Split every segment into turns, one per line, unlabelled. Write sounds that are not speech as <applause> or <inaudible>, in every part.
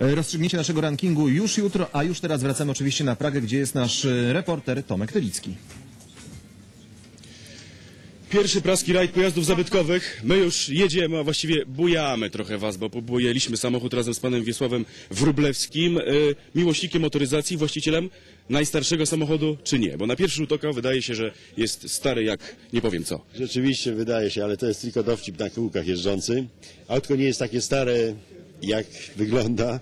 E, Rozstrzygnięcie naszego rankingu już jutro, a już teraz wracamy oczywiście na Pragę, gdzie jest nasz e, reporter Tomek Tylicki.
Pierwszy praski rajd pojazdów zabytkowych. My już jedziemy, a właściwie bujamy trochę was, bo pobujaliśmy samochód razem z panem Wiesławem Wróblewskim, y, miłośnikiem motoryzacji, właścicielem najstarszego samochodu, czy nie? Bo na pierwszy rzut oka wydaje się, że jest stary jak nie powiem co.
Rzeczywiście wydaje się, ale to jest tylko dowcip na kółkach jeżdżący. Autko nie jest takie stare, jak wygląda.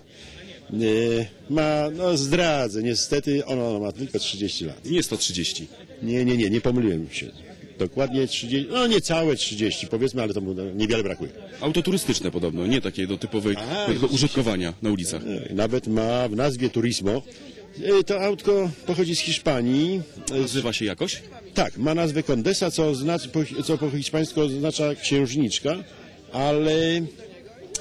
Nie, ma, no zdradzę, niestety ono ma tylko 30 lat.
Nie 130.
Nie, nie, nie, nie pomyliłem się. Dokładnie 30, no niecałe 30 powiedzmy, ale to mu niewiele brakuje.
Auto turystyczne podobno, nie takie do typowej
Aha,
do użytkowania na ulicach.
E, Nawet ma w nazwie Turismo. E, To autko pochodzi z Hiszpanii. E,
Nazywa się jakoś?
Tak, ma nazwę Condesa, co, co po hiszpańsku oznacza księżniczka, ale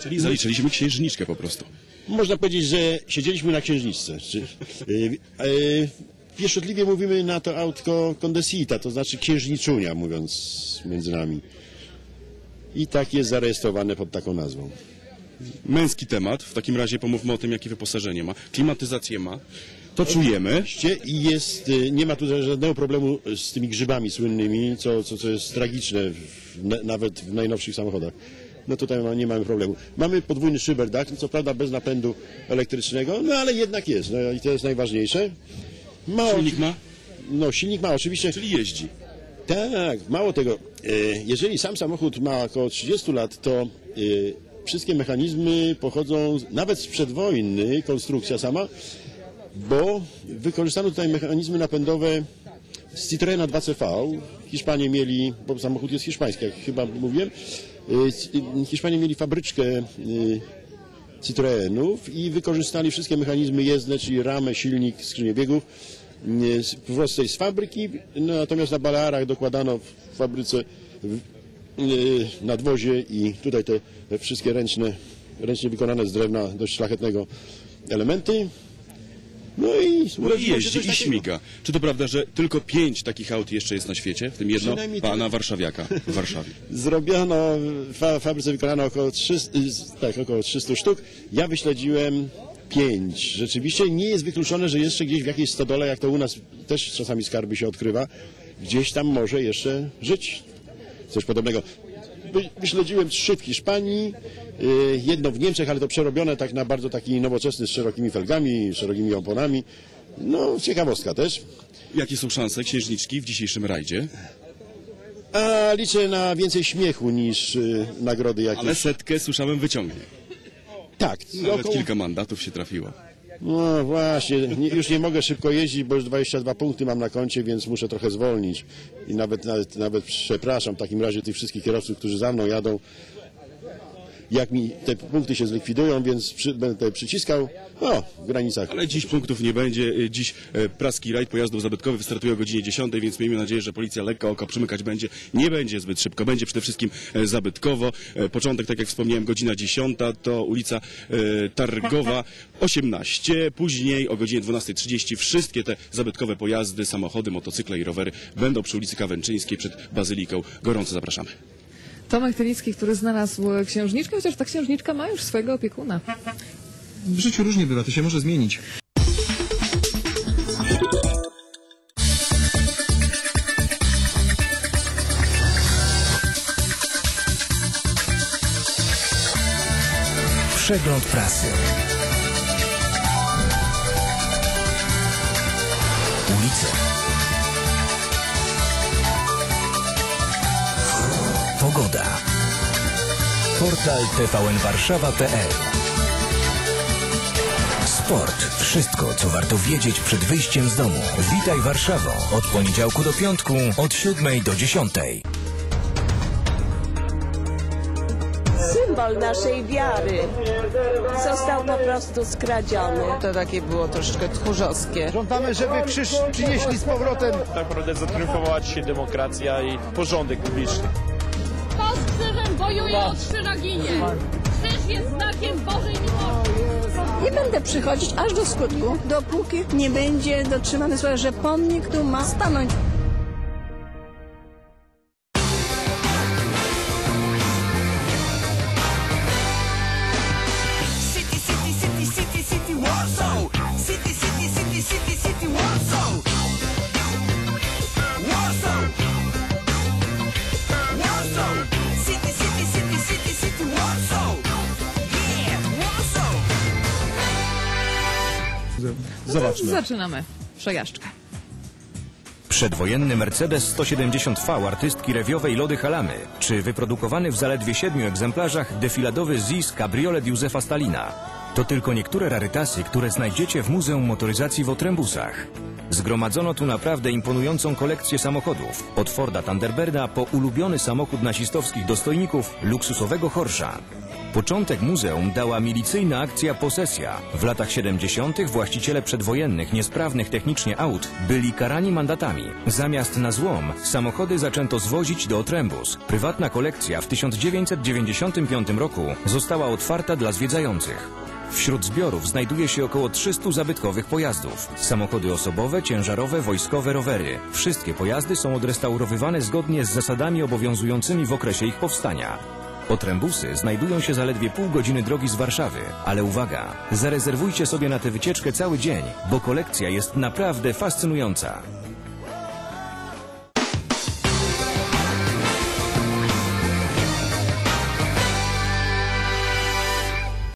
Czyli zaliczyliśmy księżniczkę po prostu.
Można powiedzieć, że siedzieliśmy na księżniczce. Czy, yy, yy, pieszczotliwie mówimy na to autko Condesita, to znaczy księżniczunia, mówiąc między nami. I tak jest zarejestrowane pod taką nazwą.
Męski temat, w takim razie pomówmy o tym, jakie wyposażenie ma. Klimatyzację ma, to czujemy.
I jest, y, nie ma tu żadnego problemu z tymi grzybami słynnymi, co, co, co jest tragiczne w, na- nawet w najnowszych samochodach. No tutaj ma- nie mamy problemu. Mamy podwójny szyberdach, co prawda bez napędu elektrycznego, no ale jednak jest, no i to jest najważniejsze. Ma
Silnik ma,
No silnik ma oczywiście.
czyli jeździ.
Tak, mało tego. e, Jeżeli sam samochód ma około 30 lat, to e, wszystkie mechanizmy pochodzą z- nawet sprzed wojny, konstrukcja sama, bo wykorzystano tutaj mechanizmy napędowe z Citroena 2CV. Hiszpanie mieli, bo samochód jest hiszpański, jak chyba mówiłem, e, Hiszpanie mieli fabryczkę Citroenów i wykorzystali wszystkie mechanizmy jezdne, czyli ramę, silnik, skrzynię biegów, nie, z- fabryki, no, natomiast na Balearach dokładano w fabryce w, yy, nadwozie i tutaj te, wszystkie ręczne, ręcznie wykonane z drewna dość szlachetnego elementy. No i
No i jeździ i śmiga. Czy to prawda, że tylko pięć takich aut jeszcze jest na świecie? W tym jedno pana warszawiaka w <laughs> Warszawie.
Zrobiono, w fa- fabryce wykonano około 300, y, tak, około 300 sztuk. Ja wyśledziłem 5. Rzeczywiście nie jest wykluczone, że jeszcze gdzieś w jakiejś stodole, jak to u nas też czasami skarby się odkrywa, gdzieś tam może jeszcze żyć coś podobnego. Wy- Wyśledziłem trzy w Hiszpanii, y, jedno w Niemczech, ale to przerobione tak na bardzo taki nowoczesny, z szerokimi felgami, szerokimi oponami. No, ciekawostka też.
Jakie są szanse księżniczki w dzisiejszym rajdzie?
A liczę na więcej śmiechu niż y, nagrody jakieś.
Ale setkę słyszałem wyciągnie.
Tak,
Nawet
około...
kilka mandatów się trafiło.
No właśnie, nie, już nie mogę szybko jeździć, bo już 22 punkty mam na koncie, więc muszę trochę zwolnić. I nawet, nawet, nawet przepraszam w takim razie tych wszystkich kierowców, którzy za mną jadą, jak mi te punkty się zlikwidują, więc przy, będę przyciskał, o, w granicach.
Ale dziś punktów nie będzie. Y, Dziś e, praski rajd pojazdów zabytkowych wystartuje o godzinie 10, więc miejmy nadzieję, że policja lekko oko przymykać będzie. Nie będzie zbyt szybko, będzie przede wszystkim e, zabytkowo. Początek, tak jak wspomniałem, godzina 10 to ulica Targowa 18. Później o godzinie 12.30 wszystkie te zabytkowe pojazdy, samochody, motocykle i rowery będą przy ulicy Kawęczyńskiej przed Bazyliką. Gorąco zapraszamy.
Tomek Tylicki, który znalazł księżniczkę, chociaż ta księżniczka ma już swojego opiekuna.
W życiu różnie bywa, to się może zmienić.
Przegląd prasy. Ulice. Pogoda. Portal tvnwarszawa.pl Sport. Wszystko, co warto wiedzieć przed wyjściem z domu. Witaj Warszawo. Od poniedziałku do piątku, od 7 do 10.
symbol naszej wiary został po prostu skradziony.
To takie było troszeczkę tchórzowskie.
Żądamy, żeby krzyż przynieśli z powrotem.
tak naprawdę zatriumfowała dzisiaj demokracja i porządek publiczny.
Kto z krzyżem bojuje o trzy ginie. Krzyż jest znakiem Bożej miłości.
Nie będę przychodzić aż do skutku, dopóki nie będzie dotrzymane słowa, że pomnik tu ma stanąć.
City, city, city, city, city, City, city, city, city, city,
Zobaczmy.
zaczynamy przejażdżkę.
Przedwojenny Mercedes 170V artystki rewiowej Lody Halamy, czy wyprodukowany w zaledwie siedmiu egzemplarzach defiladowy ZIS Cabriolet Józefa Stalina. To tylko niektóre rarytasy, które znajdziecie w Muzeum Motoryzacji w Otrębusach. Zgromadzono tu naprawdę imponującą kolekcję samochodów. Od Forda Thunderbirda po ulubiony samochód nazistowskich dostojników, luksusowego Horsza. Początek muzeum dała milicyjna akcja Posesja. W latach 70. właściciele przedwojennych, niesprawnych technicznie aut byli karani mandatami. Zamiast na złom, samochody zaczęto zwozić do Otrębus. Prywatna kolekcja w 1995 roku została otwarta dla zwiedzających. Wśród zbiorów znajduje się około 300 zabytkowych pojazdów. Samochody osobowe, ciężarowe, wojskowe, rowery. Wszystkie pojazdy są odrestaurowywane zgodnie z zasadami obowiązującymi w okresie ich powstania. Otrębusy znajdują się zaledwie pół godziny drogi z Warszawy, ale uwaga, zarezerwujcie sobie na tę wycieczkę cały dzień, bo kolekcja jest naprawdę fascynująca.